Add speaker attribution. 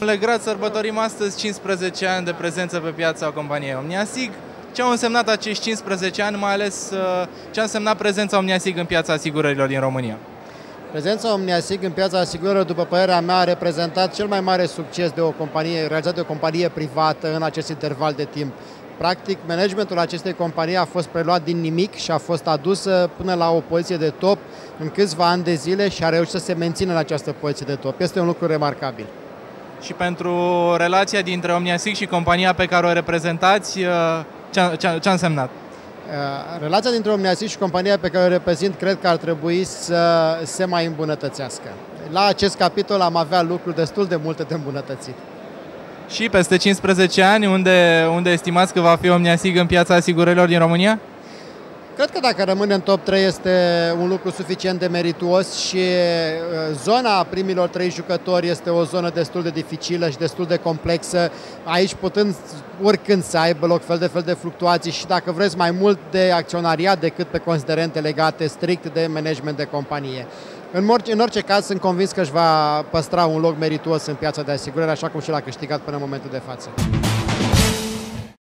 Speaker 1: Domnule Grad, sărbătorim astăzi 15 ani de prezență pe piața companiei Omniasig. Ce au însemnat acești 15 ani, mai ales uh, ce a însemnat prezența Omniasig în piața asigurărilor din România?
Speaker 2: Prezența Omniasig în piața asigurărilor, după părerea mea, a reprezentat cel mai mare succes de o companie, realizat de o companie privată în acest interval de timp. Practic, managementul acestei companii a fost preluat din nimic și a fost adusă până la o poziție de top în câțiva ani de zile și a reușit să se mențină în această poziție de top. Este un lucru remarcabil.
Speaker 1: Și pentru relația dintre Omniasig și compania pe care o reprezentați, uh, ce a, ce a, ce a însemnat?
Speaker 2: Uh, relația dintre Omniasig și compania pe care o reprezint cred că ar trebui să se mai îmbunătățească. La acest capitol am avea lucruri destul de multe de îmbunătățit.
Speaker 1: Și peste 15 ani, unde, unde estimați că va fi Omniasig în piața asigurărilor din România?
Speaker 2: Cred că dacă rămâne în top 3 este un lucru suficient de merituos și uh, zona primilor trei jucători este o zonă destul de dificilă și destul de complexă, aici putând oricând să aibă loc fel de fel de fluctuații și dacă vreți mai mult de acționariat decât pe considerente legate strict de management de companie. În orice, în orice caz, sunt convins că își va păstra un loc merituos în piața de asigurări, așa cum și l-a câștigat până în momentul de față.